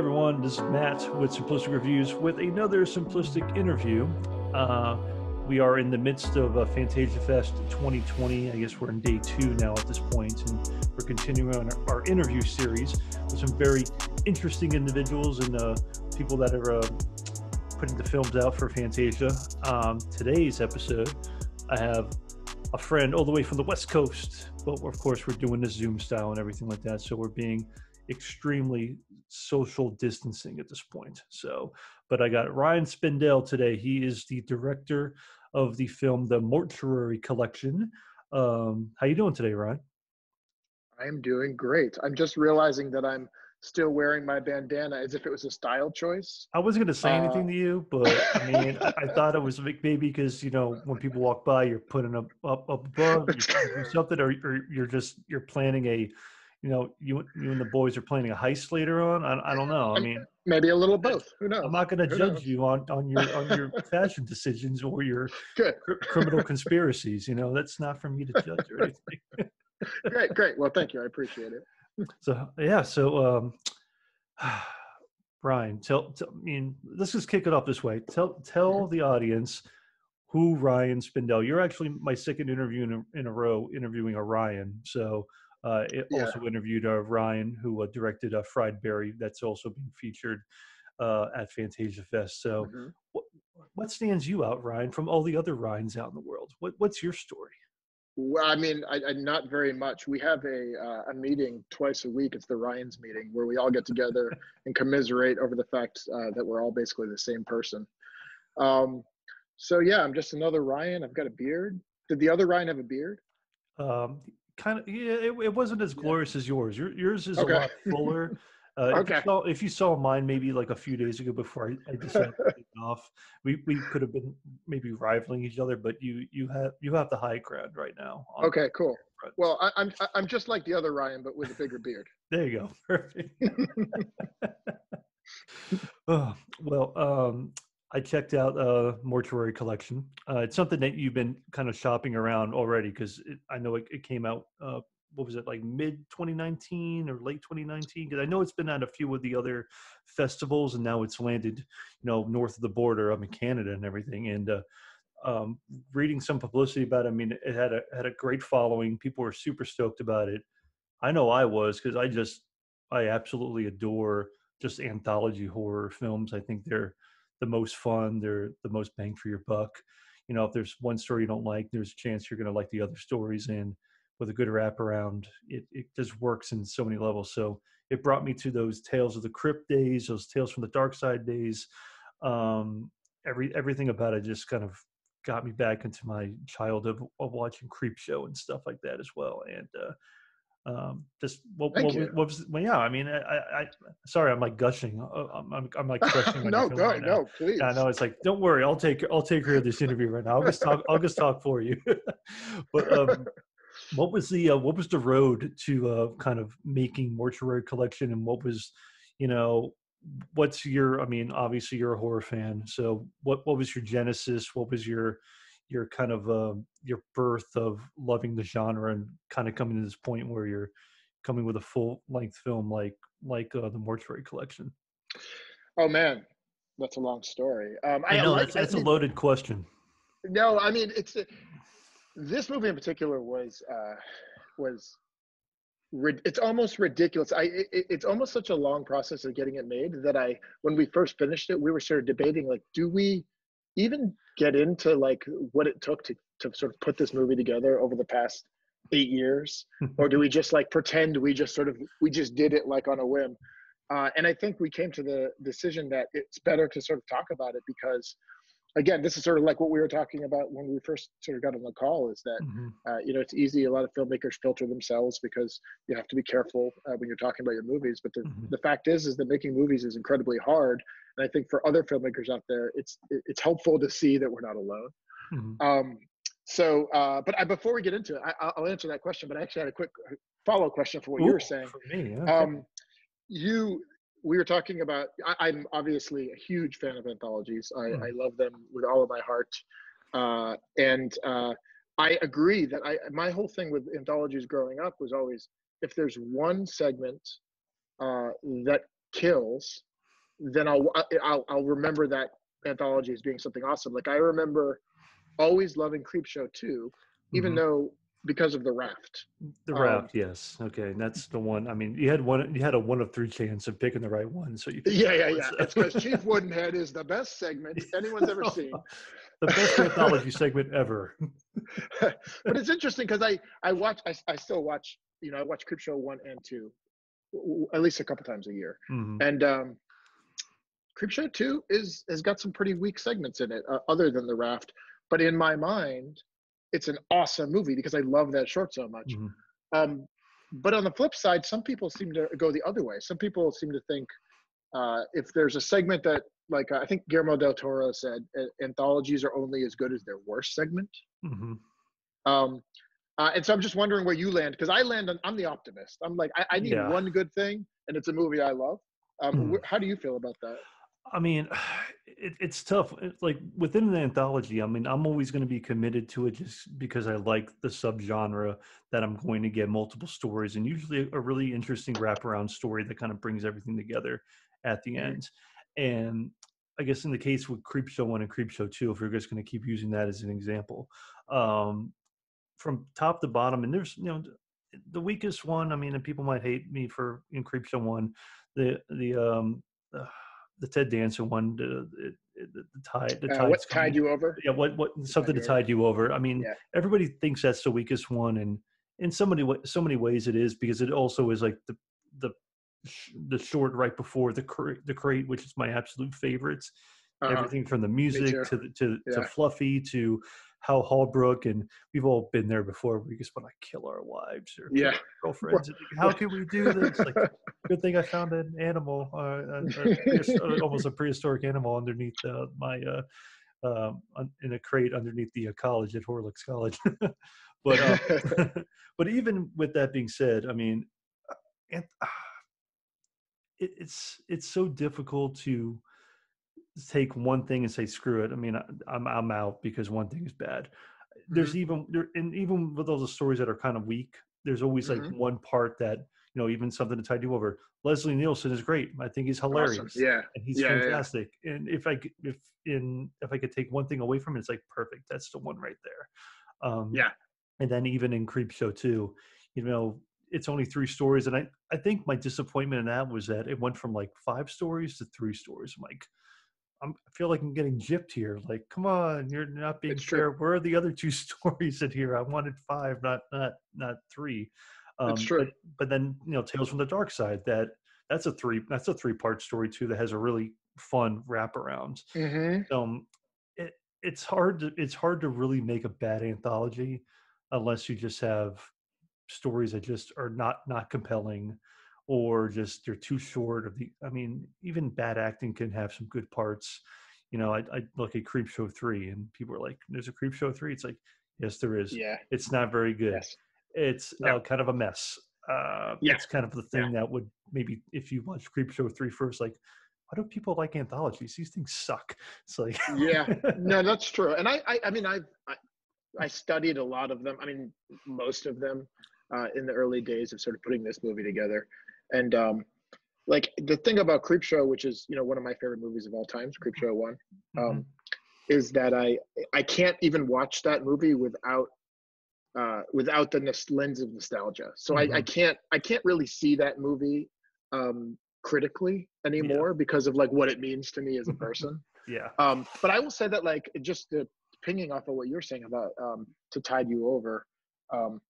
everyone. This is Matt with Simplistic Reviews with another Simplistic interview. Uh, we are in the midst of uh, Fantasia Fest 2020. I guess we're in day two now at this point, and we're continuing on our, interview series with some very interesting individuals and uh, people that are uh, putting the films out for Fantasia. Um, today's episode, I have a friend all the way from the West Coast, but of course, we're doing this Zoom style and everything like that. So we're being extremely social distancing at this point. So, but I got Ryan Spindell today. He is the director of the film The Mortuary Collection. Um, how you doing today, Ryan? I am doing great. I'm just realizing that I'm still wearing my bandana as if it was a style choice. I wasn't going to say anything uh, to you, but I mean, I, thought it was maybe because you know when people walk by, you're putting up up, up above something, or, or you're just you're planning a you know, you you and the boys are planning a heist later on. I, I don't know. I mean, maybe a little both. Who knows? I'm not going to judge knows? you on, on your on your fashion decisions or your cr- criminal conspiracies. You know, that's not for me to judge or anything. great, great. Well, thank you. I appreciate it. So yeah, so um, Brian, tell, tell. I mean, let's just kick it off this way. Tell tell the audience who Ryan Spindell. You're actually my second interview in a, in a row interviewing a Ryan. So uh, it yeah. also interviewed uh, Ryan, who uh, directed uh, Fried Barry. That's also being featured uh, at Fantasia Fest. So, mm-hmm. what, what stands you out, Ryan, from all the other Ryans out in the world? What, what's your story? Well, I mean, I, I, not very much. We have a uh, a meeting twice a week. It's the Ryan's meeting where we all get together and commiserate over the fact uh, that we're all basically the same person. Um, so yeah, I'm just another Ryan. I've got a beard. Did the other Ryan have a beard? Um, kind of yeah it, it wasn't as glorious as yours Your, yours is okay. a lot fuller uh, okay. If you, saw, if you, saw, mine maybe like a few days ago before I, I decided to take off, we, we could have been maybe rivaling each other, but you you have you have the high ground right now. Okay, cool. Well, I, I'm I'm just like the other Ryan, but with a bigger beard. there you go. Perfect. oh, well, um, I checked out uh, Mortuary Collection. Uh, it's something that you've been kind of shopping around already because I know it, it, came out. Uh, what was it like mid 2019 or late 2019? Because I know it's been at a few of the other festivals, and now it's landed, you know, north of the border up in Canada and everything. And uh, um, reading some publicity about it, I mean, it had a had a great following. People were super stoked about it. I know I was because I just I absolutely adore just anthology horror films. I think they're the most fun. They're the most bang for your buck. You know, if there's one story you don't like, there's a chance you're going to like the other stories. And with a good wraparound, it, it just works in so many levels. So it brought me to those Tales of the Crypt days, those Tales from the Dark Side days. Um, every everything about it just kind of got me back into my childhood of of watching Creepshow and stuff like that as well. And uh, um just what, what, what, was well yeah i mean i i sorry i'm like gushing uh, i'm i'm, I'm like crushing no go right no please yeah, no it's like don't worry i'll take i'll take care of this interview right now i'll just talk i'll just talk for you. But um what was the uh, what was the road to uh kind of making mortuary collection and what was you know what's your i mean obviously you're a horror fan so what what was your genesis? What was your your kind of uh, your birth of loving the genre and kind of coming to this point where you're coming with a full length film like like uh, the Mortuary Collection? Oh man, that's a long story. Um, I, I know that's, that's I mean, a loaded question. No, I mean it's a, this movie in particular was uh, was it's almost ridiculous. I it, it's almost such a long process of getting it made that I when we first finished it, we were sort of debating like, do we even get into like what it took to to sort of put this movie together over the past eight years? Or do we just like pretend we just sort of we just did it like on a whim? Uh, and i think we came to the decision that it's better to sort of talk about it because again, this is sort of like what we were talking about when we first sort of got on the call is that, mm-hmm. uh, you know, it's easy. A lot of filmmakers filter themselves because you have to be careful uh, when you're talking about your movies. But the, mm-hmm. the fact is, is that making movies is incredibly hard. And I think for other filmmakers out there, it's, it's helpful to see that we're not alone. Mm-hmm. Um, so, uh, but I, before we get into it, I, will answer that question, but I actually had a quick follow question for what Ooh, you were saying. Me, okay. um, you we were talking about I, am obviously a huge fan of anthologies I, mm. I, love them with all of my heart uh, and uh, i agree that i my whole thing with anthologies growing up was always if there's one segment uh, that kills then I'll, I'll I'll remember that anthology as being something awesome. Like I remember always loving Creepshow too, even Mhm. though because of the raft. The um, raft, yes. Okay, and that's the one. I mean, you had one. You had a one of three chance of picking the right one, so you. Yeah, yeah, yeah. one, It's because Chief Woodenhead is the best segment anyone's ever seen. the best anthology segment ever. but it's interesting because I I watch I, I still watch you know I watch Creepshow one and two, at least a couple times a year. Mhm. And um, Creepshow two is has got some pretty weak segments in it, uh, other than the raft. But in my mind, it's an awesome movie because I love that short so much. Mhm. Um, but on the flip side, some people seem to go the other way. Some people seem to think uh, if there's a segment that, like I think Guillermo del Toro said, anthologies are only as good as their worst segment. Mhm. Um, uh, and so I'm just wondering where you land because I land on I'm the optimist. I'm like I, I need Yeah. one good thing, and it's a movie I love. Um, Mhm. wh- how do you feel about that? I mean, it, it's tough. It's like within an anthology, I mean, I'm always going to be committed to it just because I like the subgenre that I'm going to get multiple stories and usually a really interesting wraparound story that kind of brings everything together at the Mhm. end. And I guess in the case with Creepshow One and Creepshow Two, if you're just going to keep using that as an example, um, from top to bottom, and there's you know the weakest one. I mean, and people might hate me for in Creepshow One, the the um. Uh, the Ted Danson one, the the, the, the tide, the Uh, tide's what coming. tide you over? Yeah, what what something to tide you over. I mean, Yeah. everybody thinks that's the weakest one, and in so many so many ways it is because it also is like the the the short right before the the crate, which is my absolute favorites. Uh-huh. Everything from the music to the, to to Fluffy to Hal Holbrook, and we've all been there before. We just want to kill our wives or Yeah. girlfriends. How can we do this? Like, good thing I found an animal, uh, a, a uh, almost a prehistoric animal underneath uh, my uh, um, in a crate underneath the uh, college at Horlicks College. but uh, but even with that being said, I mean, and, uh, it, it's it's so difficult to take one thing and say screw it. I mean, I, I'm I'm out because one thing is bad. There's even there, and even with all the stories that are kind of weak, there's always like Mhm. one part that you know, even something to tide you over. Leslie Nielsen is great. I think he's hilarious Awesome. Yeah. and he's Yeah, yeah, yeah. fantastic. And if I if in if I could take one thing away from it, it's like perfect. That's the one right there. Um, Yeah. And then even in Creepshow too, you know, it's only three stories, and I I think my disappointment in that was that it went from like five stories to three stories. I'm like. I'm, I feel like I'm getting gypped here. Like, come on, you're not being It's true. fair. Where are the other two stories in here? I wanted five, not not not three. Um, It's true. But, but then you know, Tales from the Dark Side. That that's a three that's a three part story too that has a really fun wraparound. Mm-hmm. Um, it it's hard to it's hard to really make a bad anthology unless you just have stories that just are not not compelling or just they're too short of the i mean even bad acting can have some good parts you know i, I look at Creepshow 3 and people are like there's a Creepshow 3 it's like yes there is Yeah. it's not very good Yes. it's uh, kind of a mess uh Yeah. it's kind of the thing that would maybe if you watch Creepshow 3 first like why do people like anthologies these things suck it's like Yeah. No, that's true. And I, I, I mean, I've, I, I studied a lot of them. I mean, most of them uh, in the early days of sort of putting this movie together. And um, like the thing about Creepshow, which is you know one of my favorite movies of all times, Creepshow One, Mhm. um, is that I I can't even watch that movie without uh, without the lens of nostalgia. So I, I can't I can't really see that movie um, critically anymore because of like what it means to me as a person. yeah Um, but I will say that, like, just the, pinging off of what you're saying about um, to tide you over. Um,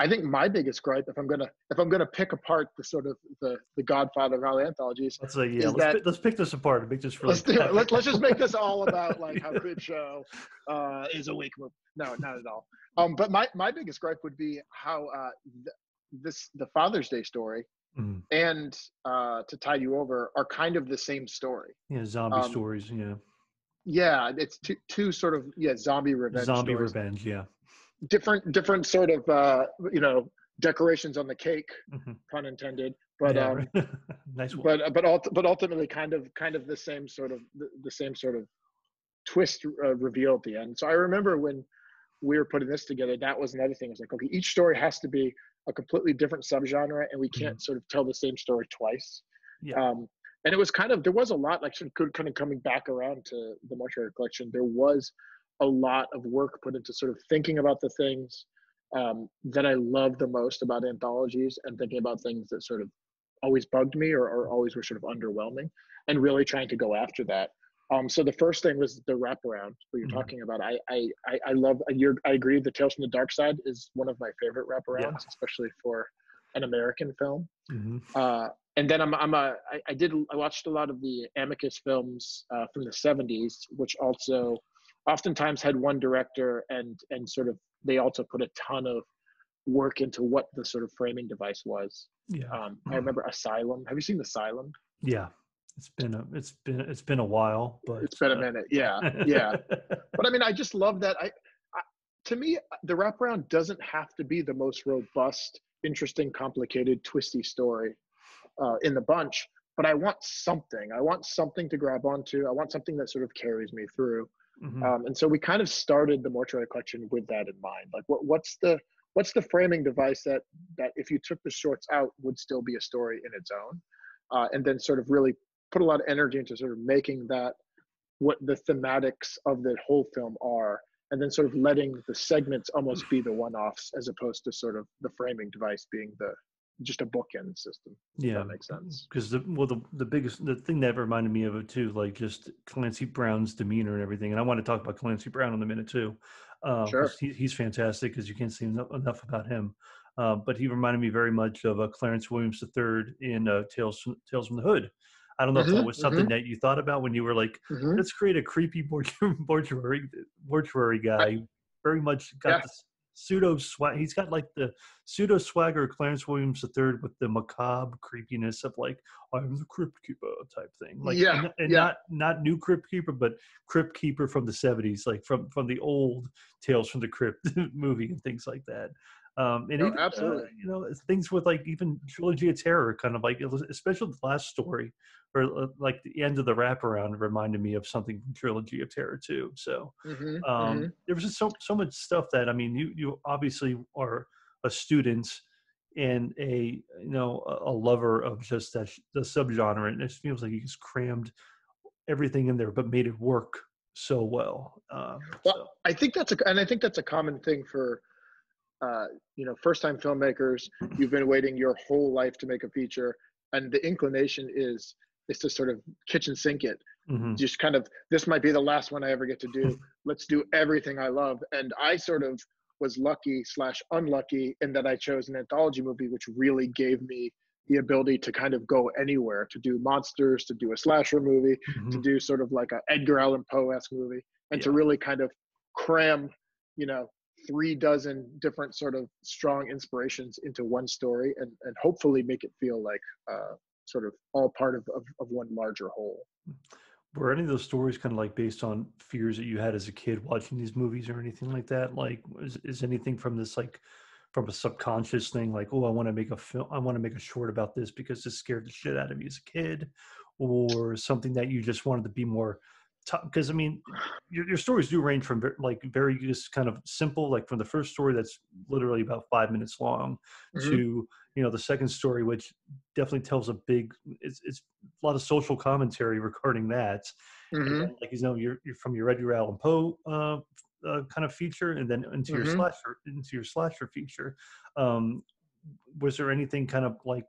I think my biggest gripe, if I'm gonna if I'm gonna pick apart the sort of the the Godfather of all anthologies, let's say yeah let's, that- pick, let's pick this apart and make this let's do it. Let, let's just make this all about like how Creep Show uh, is a weak movie. No, not at all. Um, but my my biggest gripe would be how uh, th- this the Father's Day story Mm. and uh, to tide you over are kind of the same story. yeah zombie um, stories yeah Yeah, it's two two sort of yeah zombie revenge zombie stories. revenge yeah different different sort of uh you know decorations on the cake Mhm. pun intended but Yeah, um nice one but but ult- but ultimately kind of kind of the same sort of the, the same sort of twist uh, reveal at the end so i remember when we were putting this together that was another thing it's like okay each story has to be a completely different subgenre and we can't sort of tell the same story twice Yeah. um and it was kind of there was a lot like sort of kind of coming back around to the mortuary collection. There was a lot of work put into sort of thinking about the things um, that I love the most about anthologies and thinking about things that sort of always bugged me or, or always were sort of underwhelming and really trying to go after that. Um, so the first thing was the wraparound what you're mm-hmm. talking about. I, I, I love, you're, I agree. The Tales from the Dark Side is one of my favorite wraparounds, yeah. especially for an American film. Mm-hmm. Uh, and then I'm, I'm a, I, I did, I watched a lot of the Amicus films uh, from the 70s, which also oftentimes had one director and, and sort of, they also put a ton of work into what the sort of framing device was. Yeah. Um, I remember Asylum. Have you seen Asylum? Yeah. It's been a it's been it's been a while, but it's been a uh, minute. Yeah, yeah. but I mean, I just love that. I, I to me, the wraparound doesn't have to be the most robust, interesting, complicated, twisty story uh, in the bunch. But I want something. I want something to grab onto. I want something that sort of carries me through. Mm-hmm. Um, and so we kind of started the mortuary collection with that in mind. Like, what what's the what's the framing device that that if you took the shorts out would still be a story in its own, uh, and then sort of really put a lot of energy into sort of making that what the thematics of the whole film are and then sort of letting the segments almost be the one-offs as opposed to sort of the framing device being the just a bookend system. Yeah, that makes sense. Because the well, the the biggest the thing that reminded me of it too, like just Clancy Brown's demeanor and everything. And I want to talk about Clancy Brown in a minute too. Uh, sure. He, he's fantastic because you can't say enough, enough about him. Uh, but he reminded me very much of uh, Clarence Williams III in uh, Tales from, Tales from the Hood. I don't know mm-hmm, if that was something mm-hmm. that you thought about when you were like, mm-hmm. let's create a creepy mortuary mortuary guy. Very much got yeah. the pseudo swag. He's got like the pseudo swagger Clarence Williams III with the macabre creepiness of like I'm the crypt keeper type thing. Like yeah, and, and yeah. not not new crypt keeper, but crypt keeper from the '70s, like from from the old Tales from the Crypt movie and things like that. Um, and no, even, uh, absolutely, uh, you know, things with like even trilogy of terror, kind of like especially the last story, or uh, like the end of the wraparound reminded me of something from trilogy of terror too. So mm-hmm, um, mm-hmm. there was just so so much stuff that I mean, you you obviously are a student and a you know a, a lover of just that the subgenre, and it feels like you just crammed everything in there, but made it work so well. Um, well, so. I think that's a, and I think that's a common thing for uh, you know, first time filmmakers, you've been waiting your whole life to make a feature, and the inclination is is to sort of kitchen sink it. Mm-hmm. Just kind of this might be the last one I ever get to do. Let's do everything I love. And I sort of was lucky slash unlucky in that I chose an anthology movie, which really gave me the ability to kind of go anywhere, to do monsters, to do a slasher movie, mm-hmm. to do sort of like a Edgar Allan Poe esque movie, and yeah. to really kind of cram, you know, three dozen different sort of strong inspirations into one story and, and hopefully make it feel like uh, sort of all part of, of, of one larger whole. Were any of those stories kind of like based on fears that you had as a kid watching these movies or anything like that? Like, is, is anything from this like from a subconscious thing like, oh, I want to make a film, I want to make a short about this because this scared the shit out of me as a kid, or something that you just wanted to be more because I mean, your, your stories do range from like very just kind of simple, like from the first story that's literally about five minutes long, mm-hmm. to you know the second story, which definitely tells a big, it's, it's a lot of social commentary regarding that. Mm-hmm. Then, like you know, you're, you're from your Edgar Allan Poe uh, uh, kind of feature, and then into mm-hmm. your slasher into your slasher feature. Um, was there anything kind of like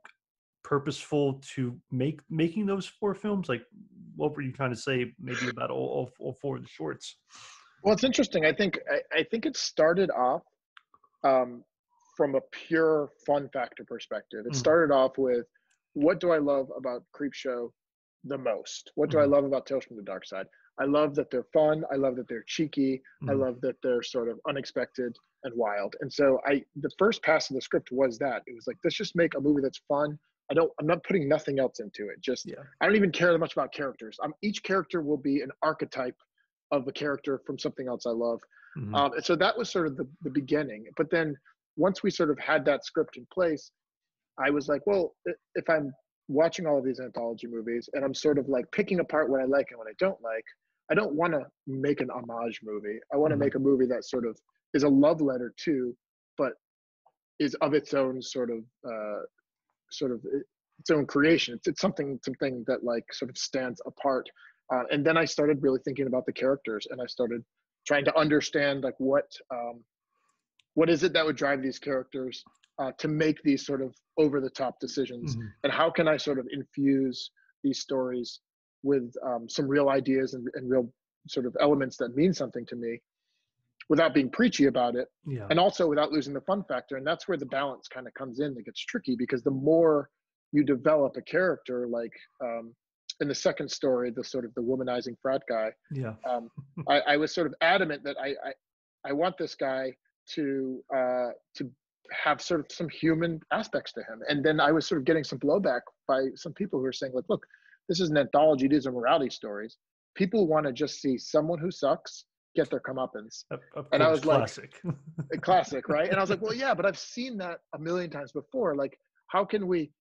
purposeful to make making those four films? Like, what were you trying to say? Maybe about all, all, all four of the shorts. Well, it's interesting. I think I, I think it started off um, from a pure fun factor perspective. It mm-hmm. started off with what do I love about Creepshow the most? What do mm-hmm. I love about Tales from the Dark Side? I love that they're fun. I love that they're cheeky. Mm-hmm. I love that they're sort of unexpected and wild. And so I the first pass of the script was that. It was like let's just make a movie that's fun, I don't. I'm not putting nothing else into it. Just yeah. I don't even care that much about characters. Um, each character will be an archetype of a character from something else I love. Mm-hmm. Um, and so that was sort of the the beginning. But then once we sort of had that script in place, I was like, well, if I'm watching all of these anthology movies and I'm sort of like picking apart what I like and what I don't like, I don't want to make an homage movie. I want to mm-hmm. make a movie that sort of is a love letter too, but is of its own sort of uh, sort of its own creation. It's, it's something something that like sort of stands apart. Uh, and then I started really thinking about the characters, and I started trying to understand like what um, what is it that would drive these characters uh, to make these sort of over the top decisions, mm-hmm. and how can I sort of infuse these stories with um, some real ideas and, and real sort of elements that mean something to me without being preachy about it yeah. and also without losing the fun factor and that's where the balance kind of comes in that gets tricky because the more you develop a character like um, in the second story the sort of the womanizing frat guy yeah um, I, I, was sort of adamant that I, I, I want this guy to uh, to have sort of some human aspects to him and then i was sort of getting some blowback by some people who were saying like look this is an anthology these are morality stories people want to just see someone who sucks get their comeuppance. Of, of and I was classic. like, classic, right? And I was like, well, yeah, but I've seen that a million times before. Like, how can we,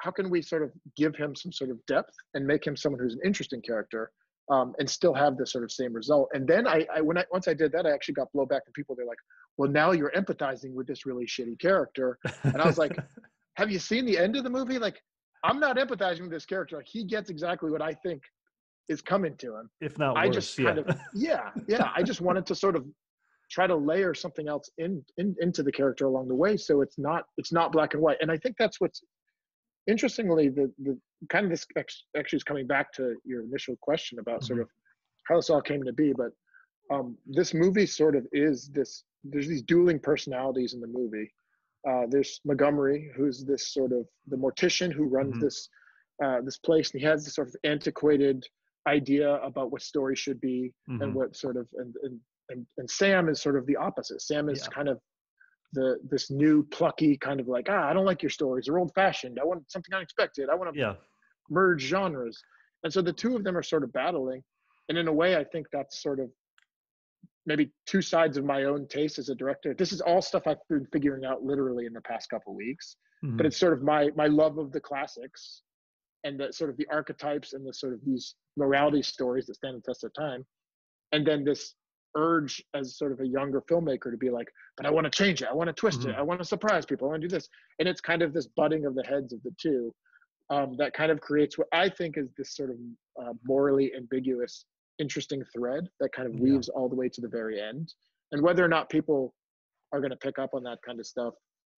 how can we sort of give him some sort of depth and make him someone who's an interesting character, um, and still have the sort of same result? And then I, I, when I once I did that, I actually got blowback from people. They're like, well, now you're empathizing with this really shitty character, and I was like, have you seen the end of the movie? Like, I'm not empathizing with this character. Like, he gets exactly what I think is coming to him. If not, I worse, just yeah. kind of yeah, yeah. I just wanted to sort of try to layer something else in, in into the character along the way, so it's not it's not black and white. And I think that's what's interestingly the the kind of this actually is coming back to your initial question about mm-hmm. sort of how this all came to be, but um, this movie sort of is this. There's these dueling personalities in the movie. Uh, there's Montgomery, who's this sort of the mortician who runs mm-hmm. this uh, this place, and he has this sort of antiquated idea about what story should be mm-hmm. and what sort of and, and and and Sam is sort of the opposite. Sam is yeah. kind of the this new plucky kind of like ah I don't like your stories. They're old fashioned. I want something unexpected. I want to yeah. merge genres. And so the two of them are sort of battling. And in a way, I think that's sort of maybe two sides of my own taste as a director. This is all stuff I've been figuring out literally in the past couple weeks. Mm-hmm. But it's sort of my my love of the classics and the sort of the archetypes and the sort of these morality stories that stand the test of time. And then this urge as sort of a younger filmmaker to be like but i want to change it. I want to twist mm-hmm. it i want to surprise people. I want to do this. And it's kind of this butting of the heads of the two um, that kind of creates what i think is this sort of uh, morally ambiguous interesting thread that kind of weaves yeah. all the way to the very end. And whether or not people are going to pick up on that kind of stuff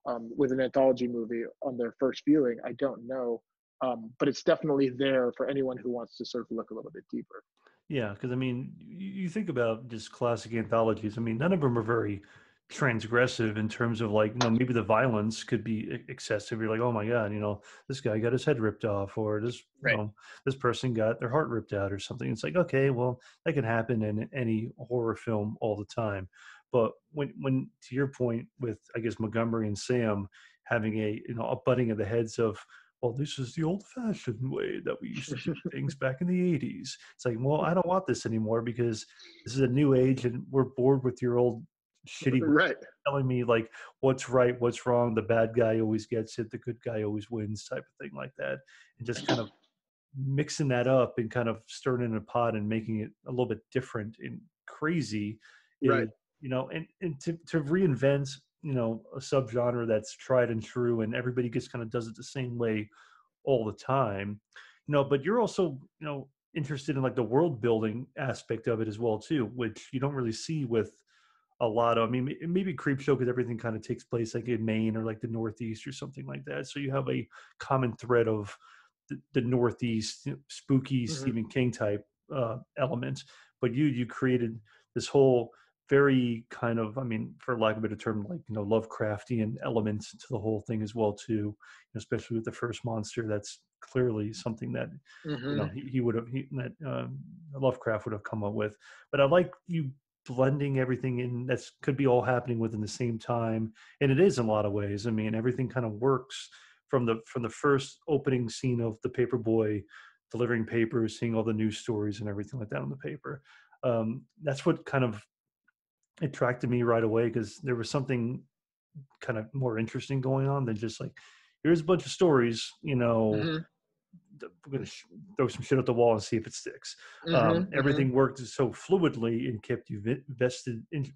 um, with an anthology movie on their first viewing i don't know um, but it's definitely there for anyone who wants to sort of look a little bit deeper. Yeah, because I mean, you think about just classic anthologies. I mean, none of them are very transgressive in terms of like, you know, maybe the violence could be excessive. You're like, oh my god, you know, this guy got his head ripped off, or this, right. you know, this person got their heart ripped out, or something. It's like, okay, well, that can happen in any horror film all the time. But when, when to your point with, I guess Montgomery and Sam having a, you know, a butting of the heads of well, this is the old fashioned way that we used to do things back in the 80s. It's like, well, I don't want this anymore because this is a new age and we're bored with your old shitty right. telling me like what's right, what's wrong, the bad guy always gets it, the good guy always wins type of thing like that. And just kind of mixing that up and kind of stirring in a pot and making it a little bit different and crazy. Right. you know, and, and to, to reinvent you know a subgenre that's tried and true and everybody just kind of does it the same way all the time you know but you're also you know interested in like the world building aspect of it as well too which you don't really see with a lot of i mean maybe Creepshow because everything kind of takes place like in maine or like the northeast or something like that so you have a common thread of the, the northeast you know, spooky mm-hmm. stephen king type uh, element but you you created this whole very kind of i mean for lack of a better term like you know lovecraftian elements to the whole thing as well too you know, especially with the first monster that's clearly something that mm-hmm. you know mm-hmm. he, he would have he, that um, lovecraft would have come up with but i like you blending everything in that's could be all happening within the same time and it is in a lot of ways i mean everything kind of works from the from the first opening scene of the paper boy delivering papers seeing all the news stories and everything like that on the paper um, that's what kind of attracted me right away because there was something kind of more interesting going on than just like here's a bunch of stories you know mm-hmm. we're gonna sh- throw some shit at the wall and see if it sticks mm-hmm, um, mm-hmm. everything mm-hmm. worked so fluidly and kept you vested in,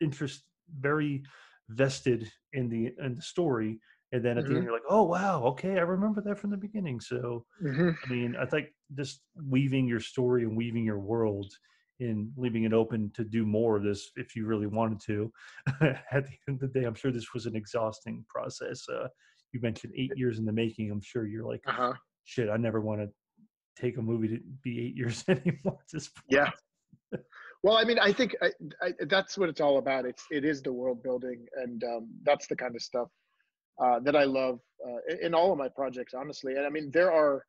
interest very vested in the in the story and then at the end you're like, oh wow, okay, I remember that from the beginning. So Mhm. I mean, I think just weaving your story and weaving your world and leaving it open to do more of this if you really wanted to. At the end of the day, I'm sure this was an exhausting process. Uh, you mentioned eight years in the making. I'm sure you're like, Uh-huh. shit, I never want to take a movie to be eight years anymore at this point. Yeah. Well, I mean, I think I, I, that's what it's all about. It's it is the world building, and um, that's the kind of stuff uh, that I love uh, in- in all of my projects, honestly. And I mean, there are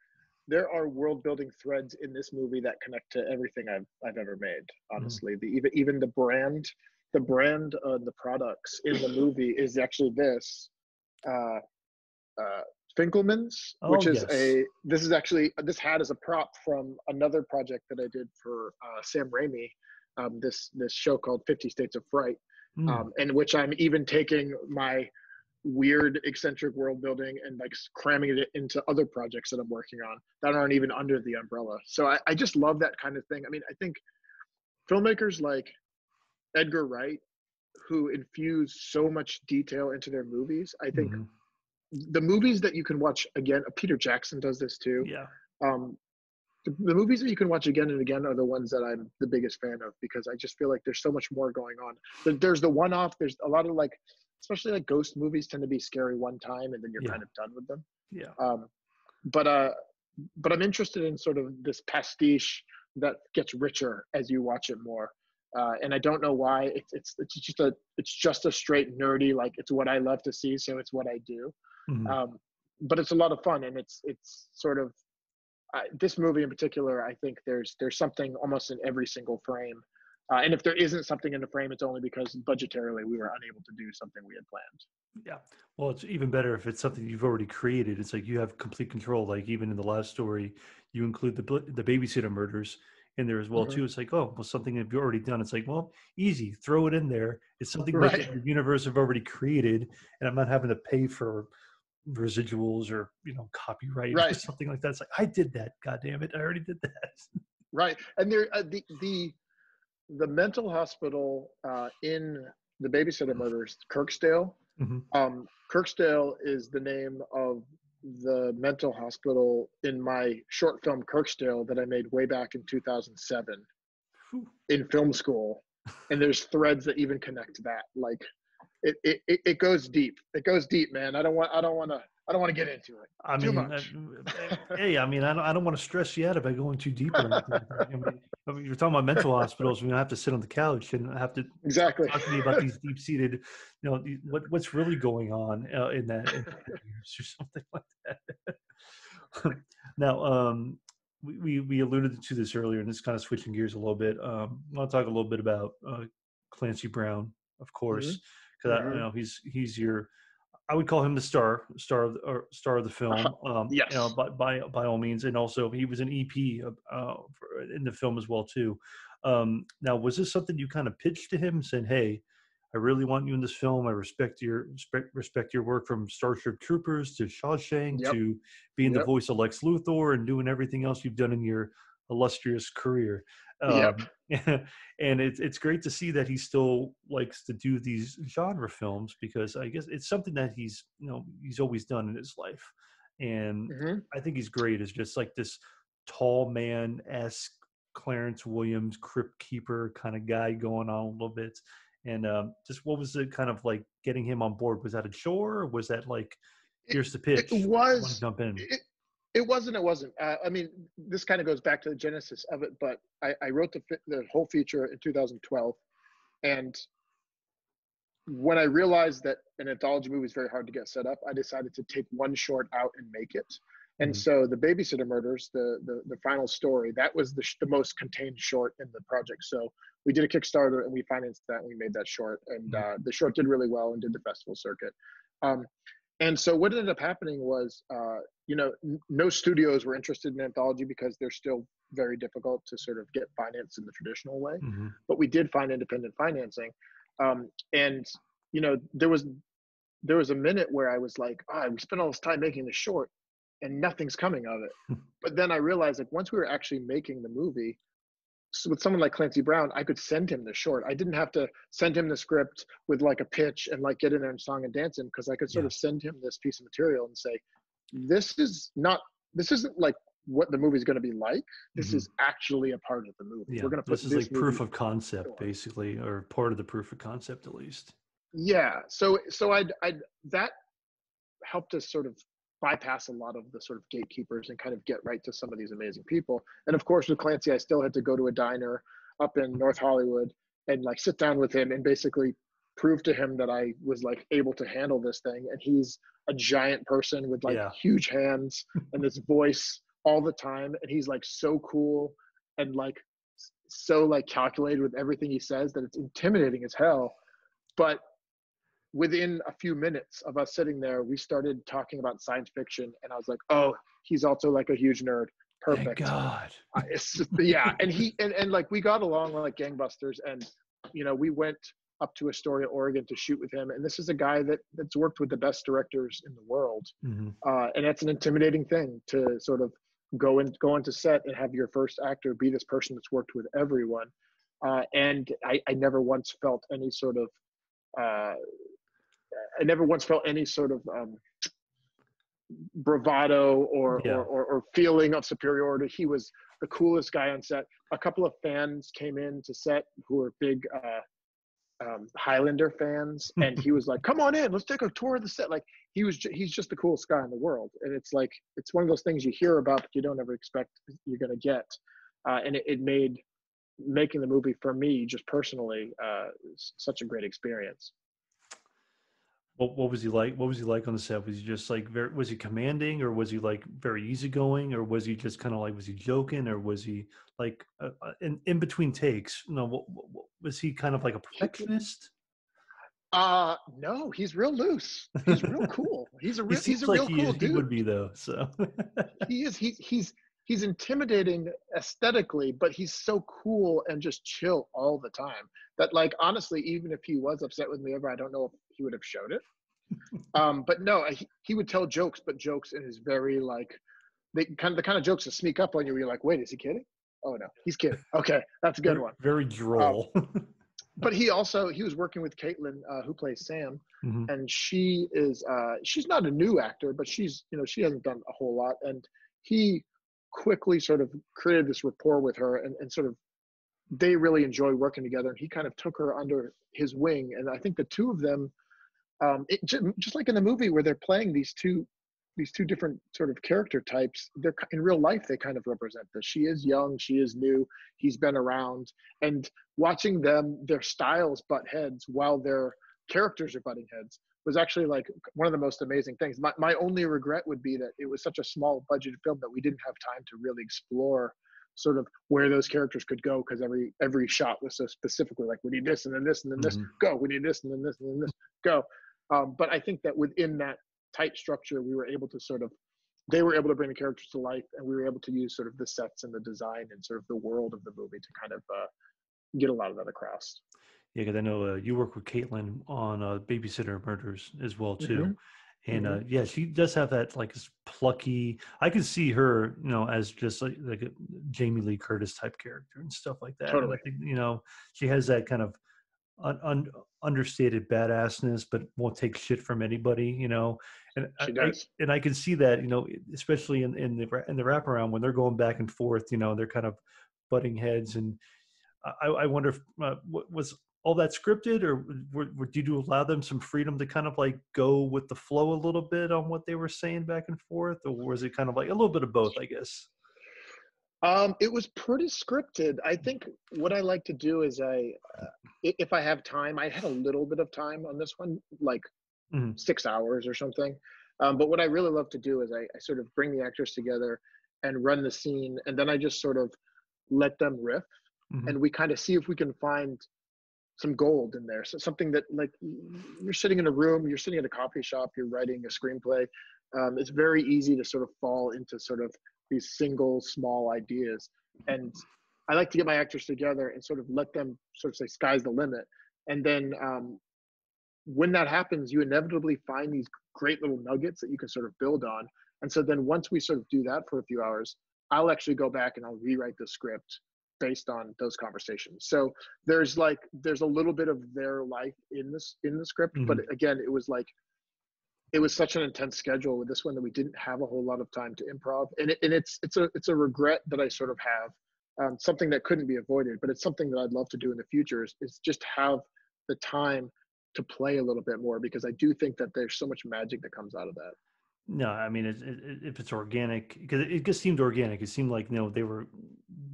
there are world building threads in this movie that connect to everything I've I've ever made. Honestly, the even even the brand, the brand of the products in the movie is actually this. Uh, uh, Finkelman's, which Oh, is yes. a this is actually this hat is a prop from another project that I did for uh, Sam Raimi, um, this this show called Fifty States of Fright, Mm, um, in which I'm even taking my weird eccentric world building and like cramming it into other projects that I'm working on that aren't even under the umbrella. So I, I just love that kind of thing. I mean, I think filmmakers like Edgar Wright, who infuse so much detail into their movies, I think mhm. the movies that you can watch again, Peter Jackson does this too. Yeah. Um, the, the movies that you can watch again and again are the ones that I'm the biggest fan of because I just feel like there's so much more going on. There- There's the one off, there's a lot of like, especially like ghost movies tend to be scary one time and then you're Yeah. kind of done with them. Yeah. Um, but, uh, but I'm interested in sort of this pastiche that gets richer as you watch it more. Uh, and I don't know why it's, it's, it's just a, it's just a straight nerdy, like it's what I love to see. So it's what I do Mhm. um, but it's a lot of fun and it's it's sort of uh, this movie in particular i think there's there's something almost in every single frame uh, and if there isn't something in the frame it's only because budgetarily we were unable to do something we had planned Yeah. Well, it's even better if it's something you've already created. It's like you have complete control. Like even in the last story, you include the the babysitter murders in there as well Mhm. too. It's like, oh, well, something you've already done. It's like, well, easy, throw it in there. It's something Right. the universe have already created, and I'm not having to pay for residuals or you know copyright or something like that. It's like I did that. God damn it, I already did that. right and there uh, the the the mental hospital uh, in the babysitter murders Kirksdale Mhm. um, Kirksdale is the name of the mental hospital in my short film Kirksdale that i made way back in 2007 Whew. in film school. And there's threads that even connect to that. Like it, it it it goes deep. It goes deep man. I don't want i don't want to i don't want to get into it I Too mean, much. uh, hey, I mean, I don't, I don't want to stress you out about going too deep. I mean, I mean, you're talking about mental hospitals. We have to sit on the couch and have to exactly talk to me about these deep-seated, you know, what what's really going on uh, in that in or something like that. now, um, we, we we alluded to this earlier, and it's kind of switching gears a little bit. Um, I want to talk a little bit about uh, Clancy Brown, of course, because Mhm. you know he's he's your I would call him the star, star of the, or star of the film. Um, Yes. you know, by, by by all means, and also he was an EP uh, for, in the film as well too. Um, now, was this something you kind of pitched to him, saying, "Hey, I really want you in this film. I respect your respect, respect your work from Starship Troopers to Shawshank Yep. to being the voice of Lex Luthor and doing everything else you've done in your illustrious career." Yep. Um, and it's it's great to see that he still likes to do these genre films because I guess it's something that he's you know he's always done in his life, and Mhm. I think he's great as just like this tall man esque Clarence Williams crypt keeper kind of guy going on a little bit. And um, just what was it kind of like getting him on board? Was that a chore? Or was that like here's the pitch? it was jump in. it, it wasn't it wasn't uh, i mean this kind of goes back to the genesis of it but i, I wrote the, the whole feature in 2012 and when i realized that an anthology movie is very hard to get set up i decided to take one short out and make it and Mhm. so the babysitter murders the, the the final story that was the, sh- the most contained short in the project so we did a kickstarter and we financed that and we made that short and Mhm. uh, the short did really well and did the festival circuit um, and so what ended up happening was uh, you know n- no studios were interested in anthology because they're still very difficult to sort of get financed in the traditional way Mhm. but we did find independent financing um, and you know there was there was a minute where i was like ah, we spent all this time making the short and nothing's coming of it but then i realized like once we were actually making the movie with someone like Clancy Brown, I could send him the short. I didn't have to send him the script with like a pitch and like get in there and song and dance him because I could sort yeah. of send him this piece of material and say, this is not, this isn't like what the movie's going to be like. This mm-hmm. is actually a part of the movie. Yeah, We're going to put this is this like proof of concept, basically, or part of the proof of concept at least. Yeah. So, so I'd, I'd that helped us sort of bypass a lot of the sort of gatekeepers and kind of get right to some of these amazing people. And of course, with Clancy, I still had to go to a diner up in North Hollywood and like sit down with him and basically prove to him that I was like able to handle this thing. And he's a giant person with like yeah. huge hands and this voice all the time. And he's like so cool and like so like calculated with everything he says that it's intimidating as hell. But within a few minutes of us sitting there, we started talking about science fiction, and I was like, "Oh, he's also like a huge nerd. Perfect." Thank God. Just, yeah, and he and and like we got along like gangbusters, and you know we went up to Astoria, Oregon, to shoot with him, and this is a guy that that's worked with the best directors in the world, mm-hmm. uh, and that's an intimidating thing to sort of go and go into set and have your first actor be this person that's worked with everyone. Uh, and I, I, never once felt any sort of uh, I never once felt any sort of um, bravado or, yeah. or, or, or, feeling of superiority. He was the coolest guy on set. A couple of fans came in to set who were big uh, um, Highlander fans, and he was like, "Come on in, let's take a tour of the set." Like he was, ju- he's just the coolest guy in the world, and it's like it's one of those things you hear about, but you don't ever expect you're gonna get. Uh, and it, it, made making the movie for me, just personally, uh, such a great experience. What, what was he like? What was he like on the set? Was he just like very? Was he commanding, or was he like very easygoing, or was he just kind of like was he joking, or was he like uh, uh in in between takes? You know, what, what, was he kind of like a perfectionist? Uh no, he's real loose. He's real cool. He's a real, he he's a real like cool he, dude. He would be though. So he is. He's he's he's intimidating aesthetically, but he's so cool and just chill all the time. That like honestly, even if he was upset with me ever, I don't know if he would have showed it. um, but no, he, he would tell jokes, but jokes in his very like the kind of the kind of jokes that sneak up on you. Where you're like, wait, is he kidding? Oh no, he's kidding. Okay, that's a good one. Very droll. Um, but he also he was working with Caitlin, uh, who plays Sam, mm-hmm. and she is uh, she's not a new actor, but she's you know she hasn't done a whole lot, and he quickly sort of created this rapport with her, and, and sort of they really enjoy working together, and he kind of took her under his wing, and I think the two of them um, it, just, like in the movie where they're playing these two these two different sort of character types they're in real life they kind of represent this. She is young she is new he's been around and watching them their styles butt heads while their characters are butting heads was actually like one of the most amazing things. My, my only regret would be that it was such a small budget film that we didn't have time to really explore sort of where those characters could go because every every shot was so specifically like we need this and then this and then this. Mm-hmm. go we need this and then this and then this. Go um, but I think that within that tight structure, we were able to sort of, they were able to bring the characters to life, and we were able to use sort of the sets and the design and sort of the world of the movie to kind of uh, get a lot of that across. Yeah, because I know uh, you work with Caitlin on uh, Babysitter Murders as well too. Mm-hmm. And uh, mm-hmm. yeah, she does have that like plucky. I can see her, you know, as just like like a Jamie Lee Curtis type character and stuff like that. Totally. Think, you know, she has that kind of un, un, understated badassness, but won't take shit from anybody, you know. And she does. I, and I can see that, you know, especially in, in the in the wraparound when they're going back and forth, you know, they're kind of butting heads. And I, I wonder if uh, was all that scripted, or were, were, did you allow them some freedom to kind of like go with the flow a little bit on what they were saying back and forth, or was it kind of like a little bit of both? I guess. Um, it was pretty scripted. I think what I like to do is I, uh, if I have time, I had a little bit of time on this one, like mm-hmm. six hours or something. Um, but what I really love to do is I, I, sort of bring the actors together and run the scene, and then I just sort of let them riff, mm-hmm. and we kind of see if we can find some gold in there. So something that like you're sitting in a room, you're sitting at a coffee shop, you're writing a screenplay. Um, it's very easy to sort of fall into sort of these single small ideas and i like to get my actors together and sort of let them sort of say sky's the limit and then um, when that happens you inevitably find these great little nuggets that you can sort of build on and so then once we sort of do that for a few hours i'll actually go back and i'll rewrite the script based on those conversations. So there's like there's a little bit of their life in this in the script, mm-hmm. but again, it was like it was such an intense schedule with this one that we didn't have a whole lot of time to improv, and it, and it's it's a it's a regret that I sort of have. Um, something that couldn't be avoided, but it's something that I'd love to do in the future is, is just have the time to play a little bit more because I do think that there's so much magic that comes out of that. No, I mean, it, it, if it's organic, because it, just seemed organic. It seemed like you know they were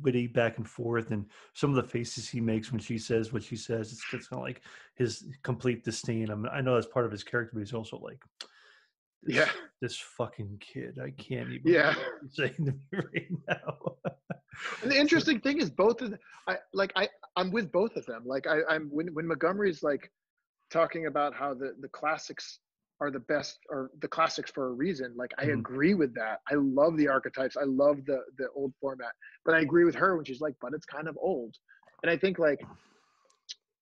witty back and forth, and some of the faces he makes when she says what she says, it's, it's kind of like his complete disdain. I, mean, I know that's part of his character, but he's also like, this, yeah, this fucking kid. I can't even. Yeah, saying to me right now. and the interesting thing is, both of them, I like. I I'm with both of them. Like I, I'm when when Montgomery's like talking about how the the classics are the best or the classics for a reason. Like I mm-hmm. agree with that. I love the archetypes. I love the the old format. But I agree with her when she's like, but it's kind of old. And I think like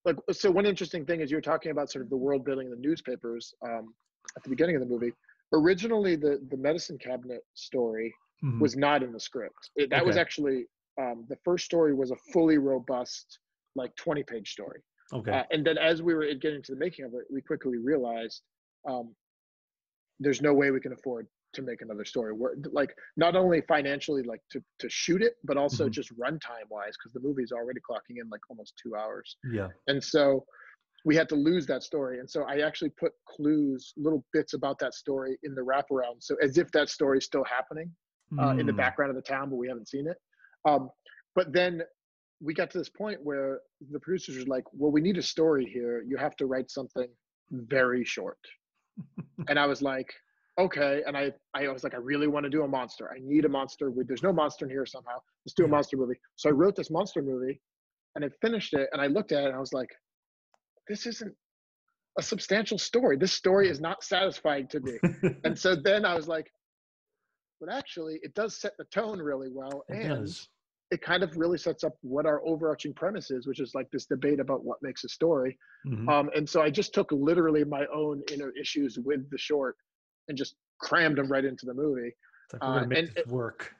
like so one interesting thing is you're talking about sort of the world building in the newspapers um, at the beginning of the movie. Originally the the medicine cabinet story mm-hmm. was not in the script. It, that okay. was actually um, the first story was a fully robust like 20 page story. Okay. Uh, and then as we were getting to the making of it, we quickly realized um, there's no way we can afford to make another story. We're like not only financially like to to shoot it, but also mm-hmm. just runtime wise, because the movie's already clocking in like almost two hours. Yeah. And so we had to lose that story. And so I actually put clues, little bits about that story in the wraparound. So as if that story is still happening uh, mm. in the mm. background of the town, but we haven't seen it. Um, but then we got to this point where the producers were like, well, we need a story here. You have to write something very short and I was like, okay. And I, I was like, I really want to do a monster. I need a monster. There's no monster in here somehow. Let's do a monster movie. So I wrote this monster movie and I finished it and I looked at it and I was like, this isn't a substantial story. This story is not satisfying to me. and so then I was like, but actually it does set the tone really well. It and does it kind of really sets up what our overarching premise is, which is like this debate about what makes a story. Mm-hmm. Um, and so I just took literally my own inner issues with the short and just crammed them right into the movie. Like we're gonna uh, and, this work.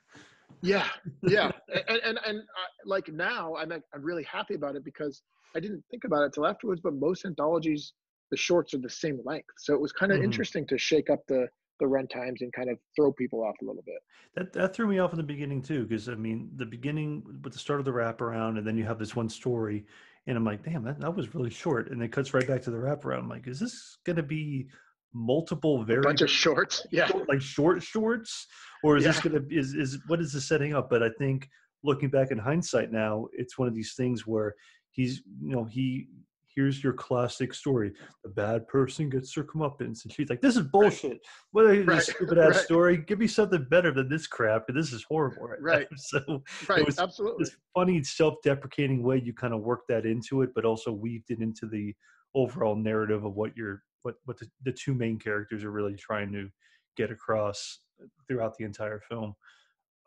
Yeah, yeah, and and and uh, like now I'm I'm really happy about it because I didn't think about it till afterwards. But most anthologies, the shorts are the same length, so it was kind of mm-hmm. interesting to shake up the the run times and kind of throw people off a little bit. That that threw me off in the beginning too, because I mean the beginning with the start of the wraparound, and then you have this one story, and I'm like, damn, that, that was really short, and it cuts right back to the wraparound. I'm like, is this going to be multiple very a bunch of shorts, yeah, like short shorts, or is yeah. this going to is is what is this setting up? But I think looking back in hindsight now, it's one of these things where he's you know he here's your classic story. The bad person gets comeuppance. And she's like, this is bullshit. What is right. this stupid ass right. story? Give me something better than this crap. This is horrible. Right. right. So right. it was absolutely this funny self-deprecating way you kind of work that into it, but also weaved it into the overall narrative of what you're what what the, the two main characters are really trying to get across throughout the entire film.